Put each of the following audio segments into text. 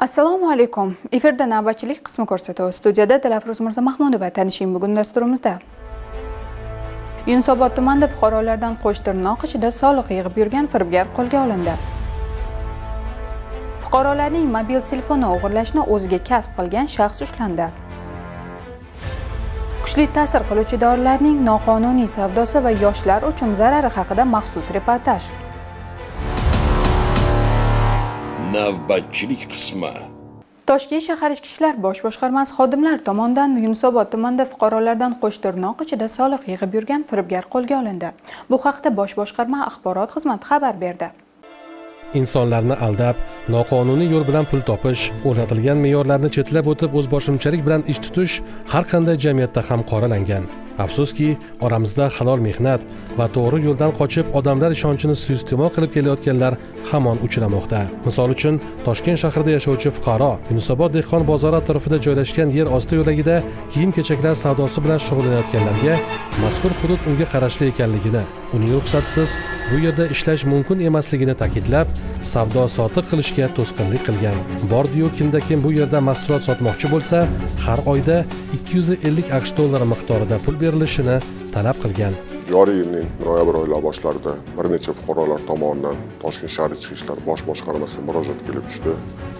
assalomu alaykum. Efirda navbatchilik qismi ko'rsatuvi studiyada dilafruz mirzamahmudova tanishing bugun dasturimizda. Yunusobod tumanida fuqarolardan qo'sh tirnoq ichida soliq yig'ib yurgan firibgar qo'lga olindi. Fuqarolarning mobil telefoni o'g'irlashni o'ziga kasb qilgan shaxs ushlandi. Kuchli ta'sir qiluvchi dorilarning noqonuniy savdosi va yoshlar uchun zarari haqida maxsus reportaj. Navbatchilik qismi. Toshkent shahar ichki ishlar bosh boshqarmasi xodimlari tomonidan yunusobod tumanida fuqarolardan qo'shtirnoq ichida soliq yig'ib yurgan firibgar qo'lga olindi. Bu haqda bosh boshqarma axborot xizmati xabar berdi. Insonlarni aldab noqonuniy yo'l bilan pul topish o'rnatilgan me'yorlarni chetlab o'tib o'zboshimchalik bilan ish tutish har qanday jamiyatda ham qoralangan. Afsuski oramizda halol mehnat va to'g'ri yo'ldan qochib odamlar ishonchini suiiste'mol qilib kelayotganlar hamon uchramoqda. Misol uchun toshkent shahrida yashovchi fuqaro yunusobod dehqon bozori atrofida joylashgan yer osti yo'lagida kiyim kechaklar savdosi bilan shug'ullanayotganlarga mazkur hudud unga qarashli ekanligini uning ruxsatisiz bu yerda ishlash mumkin emasligini ta'kidlab savdo sotiq qilishga to'sqinlik qilgan. Bordiyu kimda kim bu yerda mahsulot sotmoqchi bo'lsa har oyda 250 aqsh dollari miqdorida pul berilishini talab qilgan. Joriy yilning noyabr oyi boshlarida bir necha fuqarolar tomonidan toshkent shahar ichki ishlar bosh boshqarmasiga murojaat kelib tushdi.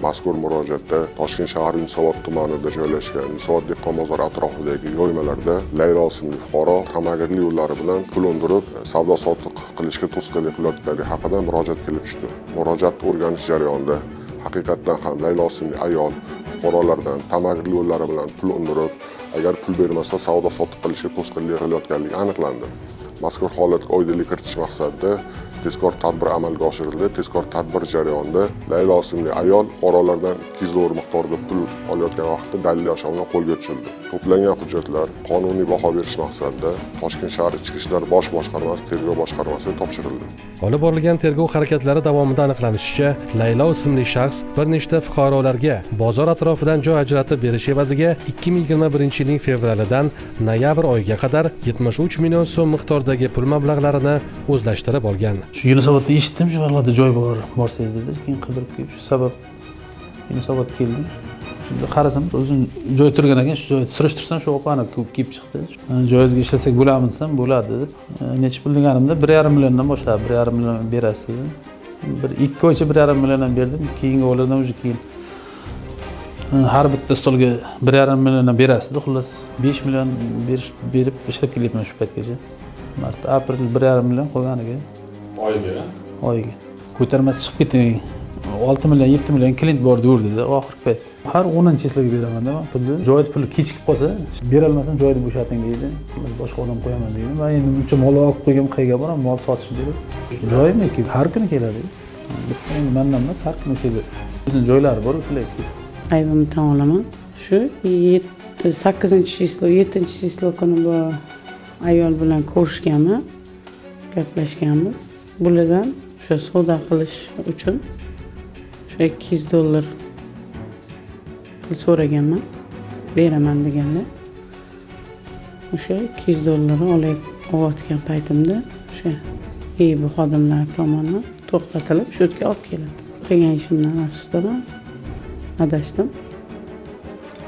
Mazkur murojaatda toshkent shahar yunusobod tumanida joylashgan yunusobod dehqon bozori atrofidagi yoymalarda laylo ismli fuqaro tamagirli yo'llari bilan pul undirib savdo sotiq qilishga to'sqinlik qilayotganligi haqida murojaat kelib tushdi. Murojaatni o'rganish jarayonida haqiqatdan ham laylo ismli ayol fuqarolardan tamagirli yo'llari bilan pul undirib agar pul bermasa savdo sotiq qilishga to'sqinlik qilayotganligi aniqlandi. Mazkur holatga oydinlik kiritish maqsadida tezkor tadbir amalga oshirildi tezkor tadbir jarayonida laylo ismli ayol fuqarolardan ikki yuz dollar miqdorida pul olayotgan vaqtda daliliy ashyo qo'lga tushildi to'plangan hujjatlar qonuniy baho berish maqsadida toshkent shahar ichki ishlar bosh boshqarmasi tergov boshqarmasiga topshirildi. Olib borilgan tergov harakatlari davomida aniqlanishicha laylo ismli shaxs bir nechta fuqarolarga bozor atrofidan joy ajratib berish evaziga 2021 yilning fevralidan noyabr oyiga qadar 73 million so'm miqdoridagi pul mablag'larini o'zlashtirib olgan. Shu yunusobodda eshitdim shu yerlarda joy bor borsangiz dedi. Keyin qidirib kelib shu sabab yunusobodga keldim. Shunda qarasam o'zim joy turgan ekan shu joyni surishtirsam shu opani kelib chiqdi. Joyingizga ishlasak bo'ladimi desam bo'ladi deb e, necha pul deganimda bir yarim milliondan boshladi. Bir yarim million berasiz dedi. Bir ikki oycha bir yarim milliondan berdim. Keyingi oylardan уже keyin e, har bitta stolga bir yarim milliondan berasiz dedi. Xullas besh million berib ishlab kelyapman shu paytgacha. Marta aprel bir yarim million qolganiga. Oyiga oyiga ko'tarmasi chiqib ketdi. Olti million yetti million klient bor deyaverdida oxirgi payt har o'ninchi chisligi beramanda man pulni joyni puli kechikib qolsa berolmasam joyni bo'shating deydi. Boshqa odam qo'yaman deydi. Man endi buncha mol olib qo'ygan qayerga boraman mol sotishni berib joyimi har kuni keladi. Endi mandan emas har kuni keladi. O'zini joylari bor shular aybimdan olaman. Shu yetti sakkizinchi число yettinchi число kuni bu ayol bilan ko'rishganman gaplashganmiz bulardan o'sha savdo qilish uchun o'sha ikki yuz dollar pul so'raganman beraman deganlar. O'sha ikki yuz dollarni olayotgan paytimda o'sha iib xodimlari tomonidan to'xtatilib shu yerga olib keladi. Qilgan ishimdan afsusdaman adashdim.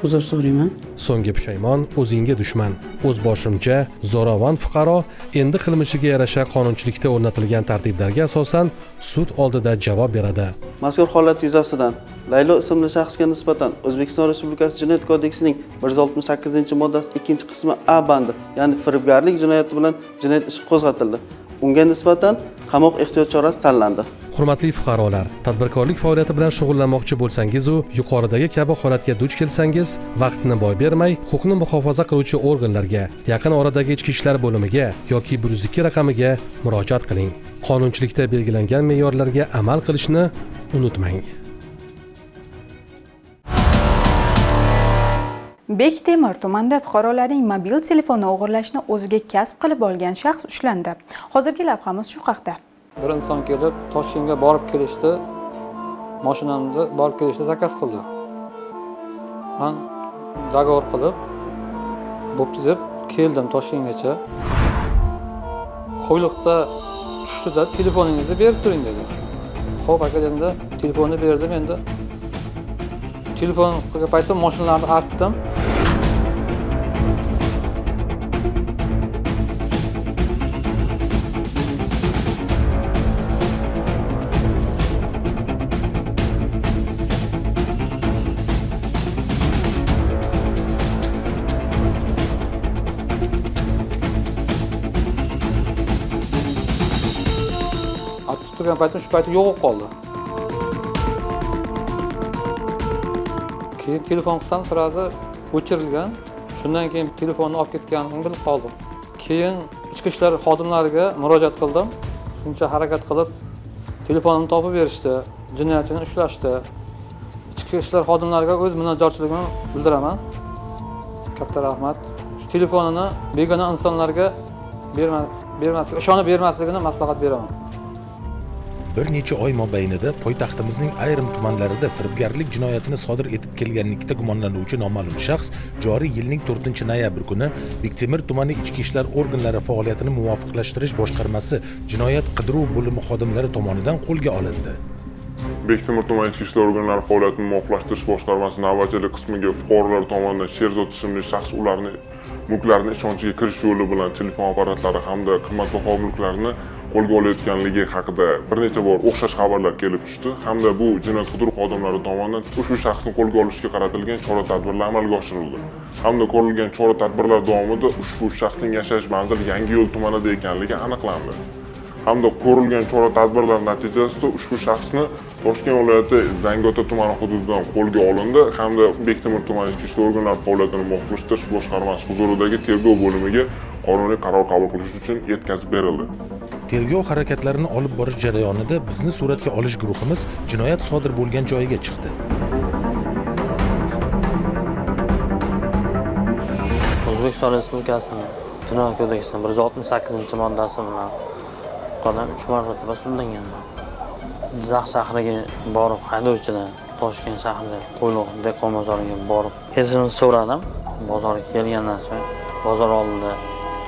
Uzr so'rayman so'nggi pushaymon o'zingga dushman. O'zboshimcha zo'ravon fuqaro endi qilmishiga yarasha qonunchilikda o'rnatilgan tartiblarga asosan sud oldida javob beradi. Mazkur holat yuzasidan laylo ismli shaxsga nisbatan o'zbekiston respublikasi jinoyat kodeksining bir yuz oltmish sakkizinchi moddasi ikkinchi qismi a bandi ya'ni firibgarlik jinoyati bilan jinoyat ishi qo'zg'atildi unga nisbatan qamoq ehtiyot chorasi tanlandi. Hurmatli fuqarolar tadbirkorlik faoliyati bilan shug'ullanmoqchi bo'lsangizu yuqoridagi kabi holatga duch kelsangiz vaqtni boy bermay huquqni muhofaza qiluvchi organlarga yaqin oradagi ichki ishlar bo'limiga yoki bir yuz ikki raqamiga murojaat qiling. Qonunchilikda belgilangan me'yorlarga amal qilishni unutmang. Bektemir tumanida fuqarolarning mobil telefonni o'g'irlashni o'ziga kasb qilib olgan shaxs ushlandi. Hozirgi lavhamiz shu haqda. Bir inson kelib toshkentga borib kelishdi mashinamni borib kelishda zakaz qildi. Man договор qilib bo'pti deb keldim toshkentgacha. Qo'yliqda tushdida telefoningizni berib turing dedi. Ho'p aka endi telefonni berdim endi. Telefon qilgan paytim mashinalarni artdim artib turgan paytim shu payti yo'q bo'lib qoldi keyin telefon qilsam сразу o'chirilgan. Shundan keyin telefonni olib ketganini bilib qoldim. Keyin ichki ishlar xodimlariga murojaat qildim. Shuncha harakat qilib telefonimni topib berishdi jinoyatchini ushlashdi. Ichki ishlar xodimlariga o'z minnatdorchiligimni bildiraman. Katta rahmat. Shu telefonini begona insonlarga berma bermaslik ishonib bermasligini maslahat beraman. Bir necha oy mobaynida poytaxtimizning ayrim tumanlarida firibgarlik jinoyatini sodir etib kelganlikda gumonlanuvchi noma'lum shaxs joriy yilning 4 noyabr kuni bektemir tumani ichki ishlar organlari faoliyatini muvofiqlashtirish boshqarmasi jinoyat qidiruv bo'limi xodimlari tomonidan qo'lga olindi. Bektemir tuman ichki ishlar organlari faoliyatini muvofiqlashtirish boshqarmasi navbatchilik qismiga fuqarolar tomonidan sherzod ismli shaxs ularni mulklarini ishonchiga kirish yo'li bilan telefon apparatlari hamda qimmatbaho mulklarni qo'lga olayotganligi haqida bir necha bor o'xshash xabarlar kelib tushdi. Hamda bu jinoyat qidiruv xodimlari tomonidan ushbu shaxsni qo'lga olishga qaratilgan chora tadbirlar amalga oshirildi. Hamda ko'rilgan chora tadbirlar davomida ushbu shaxsning yashash manzili yangiyo'l tumanida ekanligi aniqlandi. Hamda ko'rilgan chora tadbirlar natijasida ushbu shaxsni toshkent viloyati zangiota tumani hududidan qo'lga olindi. Hamda bektemir tumani ichki ishlar organlari faoliyatini muvofiqlashtirish boshqarmasi huzuridagi tergov bo'limiga qonuniy qaror qabul qilish uchun yetkazib berildi. Tergov harakatlarini olib borish jarayonida bizni suratga olish guruhimiz jinoyat sodir bo'lgan joyiga chiqdi. O'zbekiston respublikasini jinoyat kodeksining bir yuz oltmish sakkizinchi moddasi bilan qadam uch marotaba sudlanganman jizzax shahriga borib haydovchidan toshkent shahrida qo'yliq dehqon bozoriga borib kechirim so'radim. Bozorga kelgandan so'ng bozor oldida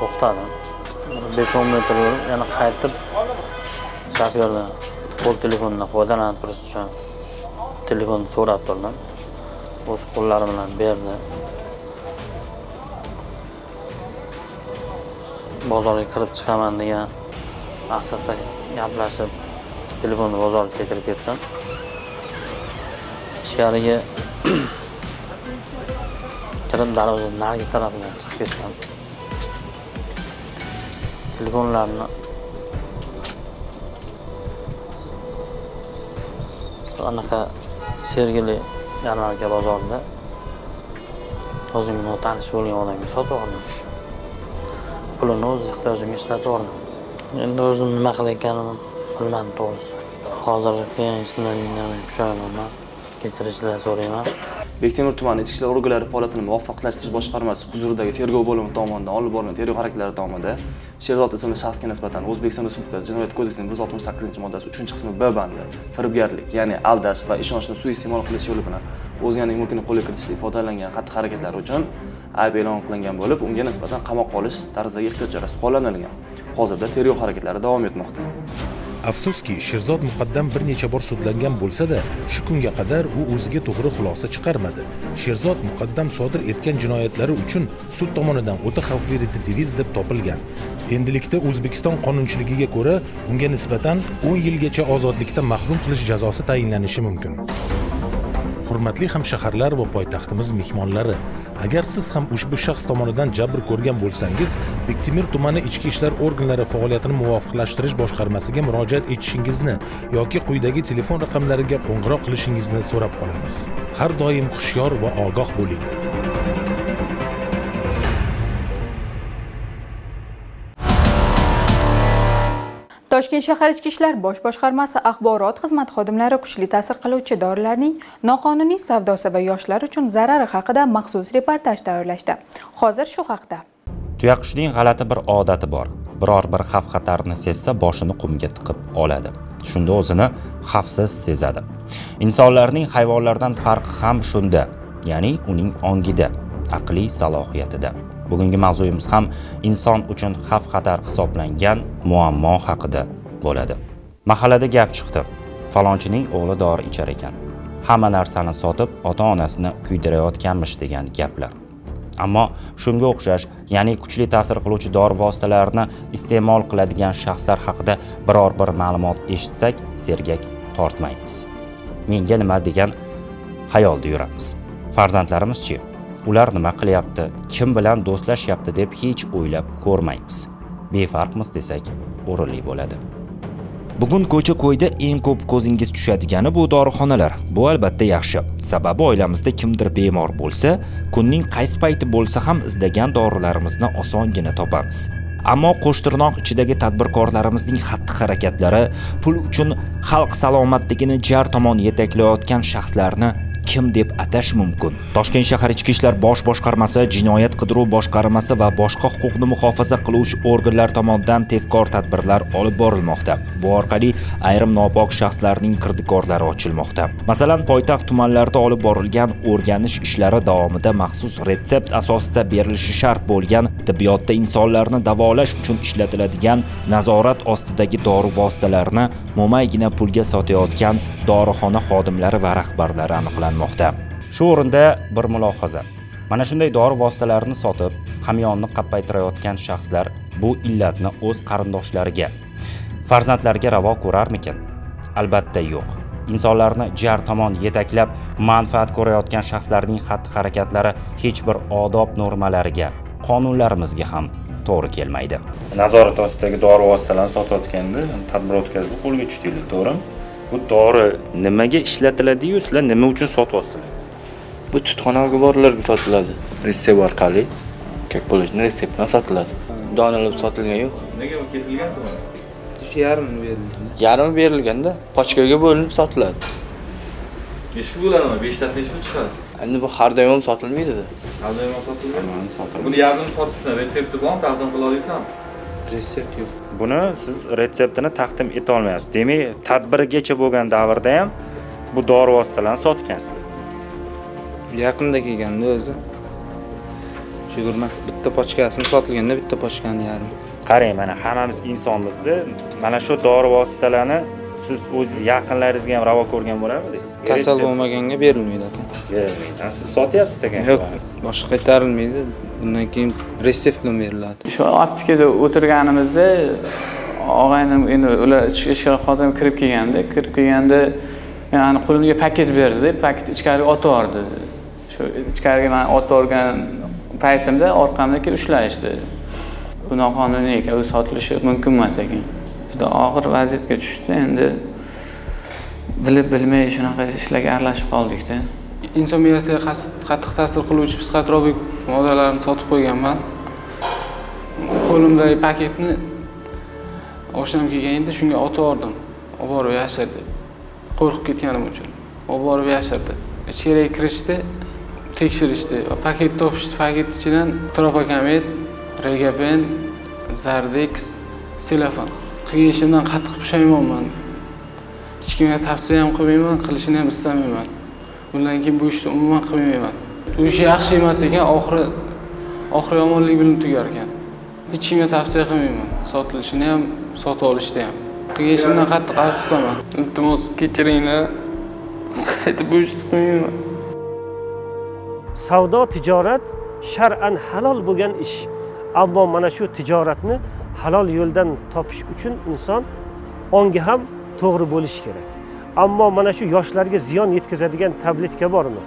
to'xtadim. Besh o'n metr yurib yana qaytib shofyordan qo'l telefonidan foydalanib turish uchun telefonni so'rab turdim. O'z qo'llari bilan berdi. Bozorga kirib chiqaman degan maqsadda gaplashib telefonni bozorga kirib ketdim. Ichkariga kirib darvoza narigi tarafidan chiqib ketdim telefonlarni anaqa sergeli yarmarka bozorida o'zimga notanish bo'lgan odamga sotib oldim pulini o'z ehtiyojimga ishlatib yubordim endi o'zim nima qilayotganimni bilmadim to'g'risi. Hozir qilgan ishimdan pushaymonman kechirishlar so'rayman. Bektemir tumani ichki ishlar organlari faoliyatini muvofiqlashtirish boshqarmasi huzuridagi tergov bo'limi tomonidan olib borilgan tergov harakatlari davomida sherzod ismli shaxsga nisbatan o'zbekiston respublikasi jinoyat kodeksining bir yuz oltmish sakkizinchi moddasi uchinchi qismi b bandi. Firibgarlik ya'ni aldash va ishonchni suiiste'mol qilish yo'li bilan o'zganing mulkini qo'lga kiritishda ifodalangan xatti harakatlari uchun ayb e'lon qilingan bo'lib unga nisbatan qamoqqa olish tarzidagi ehtiyot chorasi qo'llanilgan. Hozirda tergov harakatlari davom etmoqda. Afsuski sherzod muqaddam bir necha bor sudlangan bo'lsa-da shu kunga qadar u o'ziga to'g'ri xulosa chiqarmadi. Sherzod muqaddam sodir etgan jinoyatlari uchun sud tomonidan o'ta xavfli retsidivist deb topilgan. Endilikda o'zbekiston qonunchiligiga ko'ra unga nisbatan 10 yilgacha ozodlikdan mahrum qilish jazosi tayinlanishi mumkin. Hurmatli hamshaharlar va poytaxtimiz mehmonlari agar siz ham ushbu shaxs tomonidan jabr ko'rgan bo'lsangiz bektemir tumani ichki ishlar organlari faoliyatini muvofiqlashtirish boshqarmasiga murojaat etishingizni yoki quyidagi telefon raqamlariga qo'ng'iroq qilishingizni so'rab qolamiz. Har doim hushyor va ogoh bo'ling. Toshkent shahar ichki ishlar bosh boshqarmasi axborot xizmati xodimlari kuchli ta'sir qiluvchi dorilarning noqonuniy savdosi va yoshlar uchun zarari haqida maxsus reportaj tayyorlashdi. Hozir shu haqda. Tuyaqushning g'alati bir odati bor. Biror bir xavf xatarni sezsa boshini qumga tiqib oladi. Shunda o'zini xavfsiz sezadi. Insonlarning hayvonlardan farqi ham shunda ya'ni uning ongida aqliy salohiyatida. Bugungi mavzuyimiz ham inson uchun xavf xatar hisoblangan muammo haqida bo'ladi. Mahallada gap chiqdi. Falonchining o'g'li dori ichar ekan. Hamma narsani sotib ota onasini kuydirayotganmish degan gaplar. Ammo shunga o'xshash ya'ni kuchli ta'sir qiluvchi dori vositalarini iste'mol qiladigan shaxslar haqida biror bir ma'lumot eshitsak sergak tortmaymiz. Menga nima degan xayolda yuramiz farzandlarimizchi ular nima qilyapti? Kim bilan do'stlashyapti deb hech o'ylab ko'rmaymiz. Befarqmiz desak o'rinli bo'ladi. Bugun ko'cha ko'yda eng ko'p ko'zingiz tushadigani bu dorixonalar. Bu albatta yaxshi. Sababi oilamizda kimdir bemor bo'lsa kunning qaysi payti bo'lsa ham izlagan dorilarimizni osongina topamiz. Ammo qo'shtirnoq ichidagi tadbirkorlarimizning xatti harakatlari pul uchun xalq salomatligini jar tomon yetaklayotgan shaxslarni kim deb atash mumkin? Toshkent shahar ichki ishlar bosh boshqarmasi jinoyat qidiruv boshqarmasi va boshqa huquqni muhofaza qiluvchi organlar tomonidan tezkor tadbirlar olib borilmoqda. Bu orqali ayrim nopok shaxslarning kirdikorlari ochilmoqda. Masalan poytaxt tumanlarida olib borilgan o'rganish ishlari davomida maxsus retsept asosida berilishi shart bo'lgan tibbiyotda insonlarni davolash uchun ishlatiladigan nazorat ostidagi dori vositalarini mo'maygina pulga sotayotgan dorixona xodimlari va rahbarlari aniqlanmoqda shu o'rinda bir mulohaza. Mana shunday dori vositalarini sotib hamyonni qappaytirayotgan shaxslar bu illatni o'z qarindoshlariga farzandlariga ravo ko'rarmikin? Albatta yo'q. Insonlarni jar tomon yetaklab manfaat ko'rayotgan shaxslarning xatti harakatlari hech bir odob normalariga qonunlarimizga ham to'g'ri kelmaydi. Nazorat ostidagi dori vositalarini sotayotganda tadbir o'tkazib qo'lga tushdinglar to'g'rimi? Bu dori nimaga ishlatiladiyu sizlar nima uchun sotyapsizlar bu tutxonaga borilarga sotiladi. Retsept orqali как положено retsept bilan sotiladi. Donalab sotilgani yo'q. Nega u kesilgan yarmi berilgan yarmi berilganda pochkaga bo'linib sotiladi. Nechta bo'ladimi? Beshtasini nechta chiqarasiz endi bu har doim ham sotilmaydida. Har doim sotilmaydi. Buni yarmini sotibsan retsepti bormi? Taqdim qila olasanmi retsept yo'q. Buni siz retseptini taqdim etolmayapsiz demak tadbirgacha bo'lgan davrda ham bu dori vositalarini sotgansiz. Yaqinda kelganda o'zi yigirma bitta pochkasini sotilganda bitta pochkani yarmi qarang mana hammamiz insonmizda. Mana shu dori vositalarni siz o'ziz yaqinlaringizga ham ravo ko'rgan bo'larmidingiz? Kasal bo'lmaganga berilmaydi aka. Berilmaydi. Siz sotyapsiz ekan yo'q boshqa qaytarilmaydi. Bundan keyin retsept bilan beriladi. Shu aptekada o'tirganimizda og'aynim endi ular ichki ishlar xodimi kirib kelganda kirib kelganda yani qo'limga paket berdi paket ichkariga otib yubordi. Shu ichkariga man otib yuborgan paytimda orqamdan kelib ushlashdi. Bu noqonuniy ekan u sotilishi mumkin emas ekan juda og'ir vaziyatga tushdi. Endi bilib bilmay shunaqa ishlarga aralashib qoldikda. Inson miyasiga qattiq ta'sir qiluvchi psixotropik moddalarni sotib qo'yganman. Qo'limdagi paketni oshnam kelganda shunga otib yubordim olib borib yashirdi. Qo'rqib ketganim uchun. Olib borib yashirdi. Ichkariga kirishdi tekshirishdi. Paket topishdi paket ichidan tropokamet regapen zardex selofan qilgan ishimdan qattiq pushaymonman. Hech kimga tavsiya ham qilmayman qilishini ham istamayman bundan keyin bu ishni umuman qilmayman. Bu ish yaxshi emas ekan oxiri oxiri yomonlik bilan tugar ekan hech kimga tavsiya qilmayman. Sotilishini ham sotib olishni ham. Qilgan ishimdan qattiq afsusdaman iltimos kechiringlar. Qayta bu ishni qilmayman. Savdo tijorat shar'an halol bo'lgan ish. Ammo mana shu tijoratni halol yo'ldan topish uchun inson ongi ham to'g'ri bo'lishi kerak. Ammo mana shu yoshlarga ziyon yetkazadigan tabletka bormi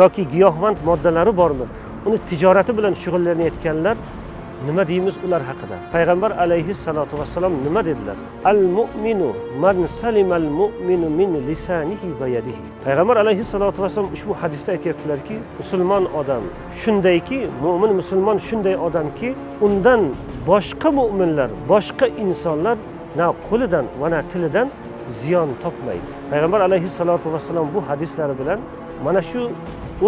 yoki giyohvand moddalari bormi uni tijorati bilan shug'ullanayotganlar nima deymiz ular haqida? Payg'ambar alayhissalotu vassalom nima dedilar? Al mu'minu man salimal mu'minu min lisanihi va yadihi. Payg'ambar alayhissalotu vassalom ushbu hadisda aytyaptilarki musulmon odam shundayki mo'min musulmon shunday odamki undan boshqa mo'minlar boshqa insonlar na qo'lidan va na tilidan ziyon topmaydi. Payg'ambar alayhissalotu vassalom bu hadislari bilan mana shu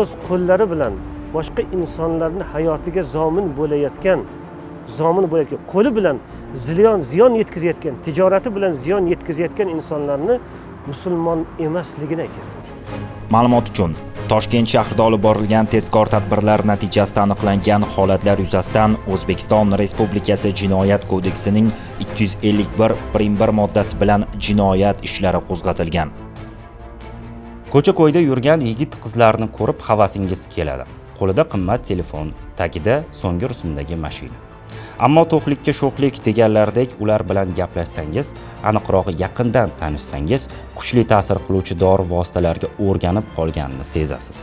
o'z qo'llari bilan boshqa insonlarni hayotiga zomin bo'layotgan zomin bo'layotgan qo'li bilan ziyon ziyon yetkazayotgan tijorati bilan ziyon yetkazayotgan insonlarni musulmon emasligini aytyapti ma'lumot uchun toshkent shahrida olib borilgan tezkor tadbirlar natijasida aniqlangan holatlar yuzasidan o'zbekiston respublikasi jinoyat kodeksining 251 prim 1 moddasi bilan jinoyat ishlari qo'zg'atilgan. Ko'cha ko'yda yurgan yigit qizlarni ko'rib havasingiz keladi. Qo'lida qimmat telefon tagida so'nggi rusumdagi mashina. Ammo to'qlikka sho'xlik deganlaridek ular bilan gaplashsangiz aniqrog'i yaqindan tanishsangiz kuchli ta'sir qiluvchi dori vositalariga o'rganib qolganini sezasiz.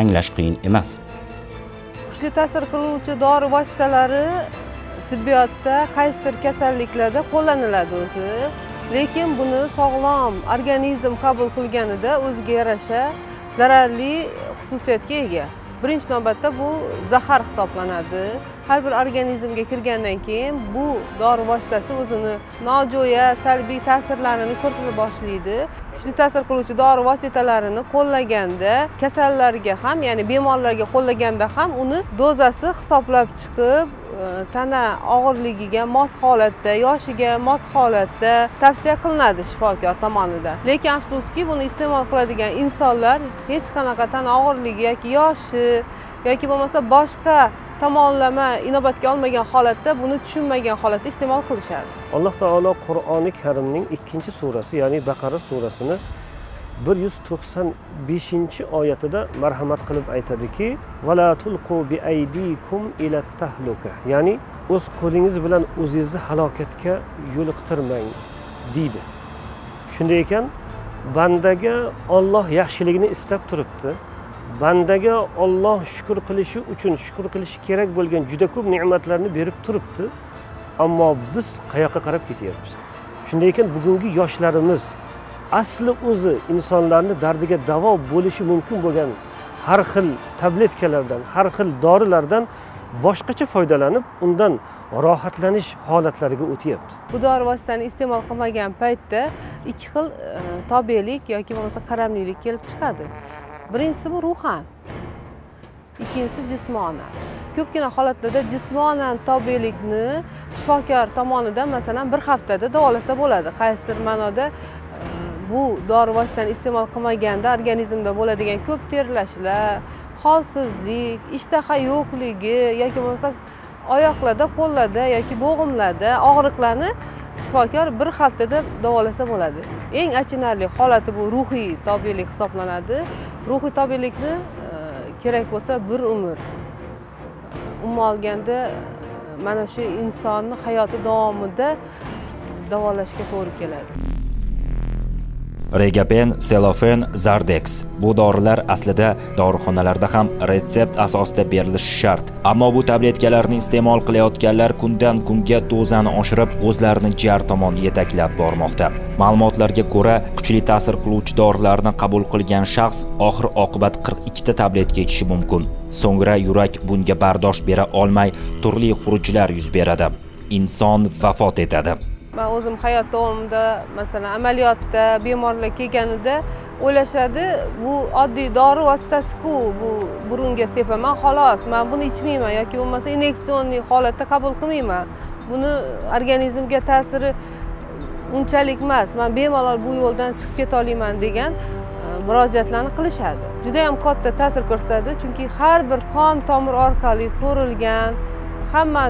Anglash qiyin emas. Kuchli ta'sir qiluvchi dori vositalari tibbiyotda qaysidir kasalliklarda qo'llaniladi o'zi. Lekin buni sog'lom organizm qabul qilganida o'ziga yarasha zararli xususiyatga ega. Birinchi navbatda bu zahar hisoblanadi. Har bir organizmga kirgandan keyin bu dori vositasi o'zini nojo'ya salbiy ta'sirlarini ko'rsata boshlaydi. Kuchli ta'sir qiluvchi dori vositalarini qo'llaganda kasallarga ham ya'ni bemorlarga qo'llaganda ham uni dozasi hisoblab chiqib Э, tana og'irligiga mos holatda yoshiga mos holatda tavsiya qilinadi shifokor tomonidan. Lekin afsuski buni iste'mol qiladigan insonlar hech qanaqa tana og'irligi yoki yoshi yoki bo'lmasa boshqa tomonlama inobatga olmagan holatda buni tushunmagan holatda iste'mol qilishadi. Alloh taolo qur'oni karimning ikkinchi surasi ya'ni baqara surasini bir yuz to'qson beshinchi oyatida marhamat qilib aytadiki vala tulqu bi aydikum ila tahluka. Ya'ni o'z qo'lingiz bilan o'zingizni halokatga yo'liqtirmang deydi. Shunday ekan bandaga olloh yaxshiligini istab turibdi. Bandaga olloh shukur qilishi uchun shukur qilishi kerak bo'lgan juda ko'p ne'matlarni berib turibdi ammo biz qayoqqa qarab ketyapmiz? Shunday ekan bugungi yoshlarimiz asli o'zi insonlarni dardiga davo bo'lishi mumkin bo'lgan har xil tabletkalardan har xil dorilardan boshqacha foydalanib undan rohatlanish holatlariga o'tyapti. Bu dori vositani iste'mol qilmagan paytda ikki xil e, tobelik yoki bo'lmasa qaramlilik kelib chiqadi. Birinchisi bu ruhan ikkinchisi jismonan. Ko'pgina holatlarda jismonan tobelikni shifokor tomonidan masalan bir haftada davolasa bo'ladi. Qaysidir ma'noda bu dori vositani iste'mol qilmaganda organizmda bo'ladigan ko'p terlashlar holsizlik ishtaha yo'qligi yoki bo'lmasa oyoqlarda qo'llarda yoki bo'g'imlarda og'riqlarni shifokor bir haftada davolasa bo'ladi. Eng achinarli holati bu ruhiy tobelik hisoblanadi. Ruhiy tobelikni e, kerak bo'lsa bir umr umuman olganda e, mana shu insonni hayoti davomida davolashga to'g'ri keladi. Regapen selofen zardex. Bu dorilar aslida dorixonalarda ham retsept asosida berilishi shart. Ammo bu tabletkalarni iste'mol qilayotganlar kundan kunga dozani oshirib o'zlarini jar tomon yetaklab bormoqda. Ma'lumotlarga ko'ra kuchli ta'sir qiluvchi dorilarni qabul qilgan shaxs oxir oqibat 42 ta tabletka ichishi mumkin. So'ngra yurak bunga bardosh bera olmay turli xurujlar yuz beradi. Inson vafot etadi. Man o'zim hayot davomida masalan amaliyotda bemorlar kelganida o'ylashadi bu oddiy dori vositasiku bu burunga sepaman xolos man buni ichmayman yoki bo'lmasa inyektsionniy holatda qabul qilmayman. Buni organizmga ta'siri unchalik emas man bemalol bu yo'ldan chiqib keta olaman degan e, murojaatlarni qilishadi. Juda yam katta ta'sir ko'rsatadi chunki har bir qon tomir orqali so'rilgan hamma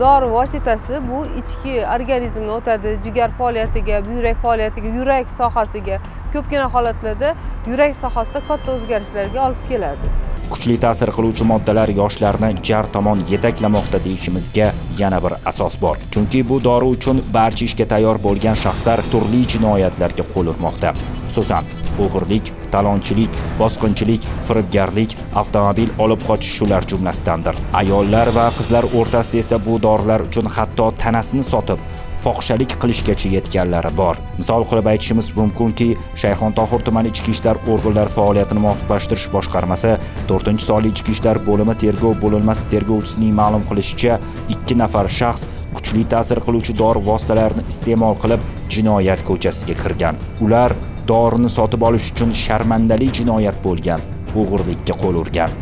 dori vositasi bu ichki organizmni o'tadi jigar faoliyatiga buyrak faoliyatiga yurak sohasiga ko'pgina holatlarda yurak sohasida katta o'zgarishlarga olib keladi. Kuchli ta'sir qiluvchi moddalar yoshlarni jar tomon yetaklamoqda deyishimizga yana bir asos bor. Chunki bu dori uchun barcha ishga tayyor bo'lgan shaxslar turli jinoyatlarga qo'l urmoqda. Xususan o'g'irlik talonchilik bosqinchilik firibgarlik avtomobil olib qochish shular jumlasidandir. Ayollar va qizlar o'rtasida esa bu dorilar uchun hatto tanasini sotib fohishalik qilishgacha yetganlari bor. Misol qilib aytishimiz mumkinki shayxontohur tumani ichki ishlar organlari faoliyatini muvofiqlashtirish boshqarmasi to'rtinchi sonli ichki ishlar bo'limi tergov bo'linmasi tergovchisining ma'lum qilishicha ikki nafar shaxs kuchli ta'sir qiluvchi dori vositalarini iste'mol qilib jinoyat ko'chasiga kirgan. Ular dorini sotib olish uchun sharmandali jinoyat bo'lgan o'g'irlikka qo'l urgan.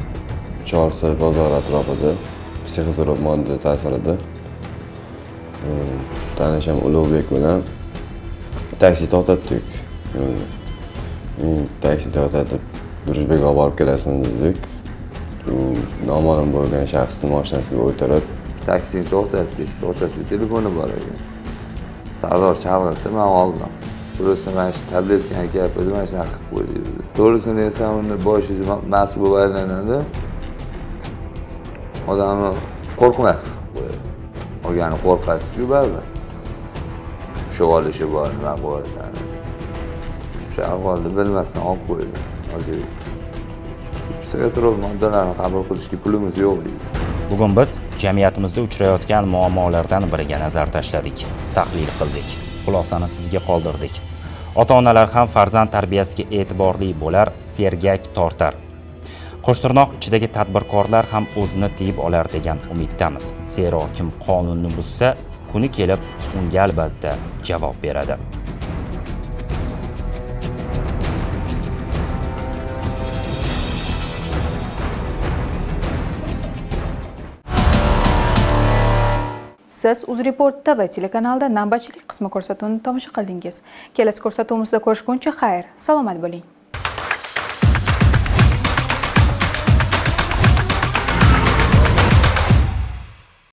Chorsi bozor atrofida psixotrop modda ta'sirida e, tanishim ulug'bek bilan taksi to'xtatdik. Taksi to'xtatib durishbekga olib borib kelasizmi dedik. U noma'lum bo'lgan shaxsni mashinasiga o'tirib taksini to'xtatdik. To'xtatsak telefoni bor ekan. Sardor chalg'itdi man oldim просто mana shu tabletkani gapida mana shunaqa qilib qo'ydik o'zi to'g'risini desam uni boshida mast bo'lib aylanadi odamni qo'rqmas olgani qo'rqasizku baribir. Ushlab olishi bor nima qilasan o'sha ahvolda bilmasdan olib qo'ydi. Hozir psixotrop moddalarni qabul qilishga pulimiz yo'q edi bugun biz jamiyatimizda uchrayotgan muammolardan biriga nazar tashladik tahlil qildik. Xulosani sizga qoldirdik. Ota onalar ham farzand tarbiyasiga e'tiborli bo'lar sergak tortar. Qo'shtirnoq ichidagi tadbirkorlar ham o'zini tiyib olar degan umiddamiz. Zero kim qonunni buzsa kuni kelib unga albatta javob beradi. Siz uzreport tv telekanalida navbatchilik qismi ko'rsatuvini tomosha qildingiz. Kelasi ko'rsatuvimizda ko'rishguncha xayr salomat bo'ling.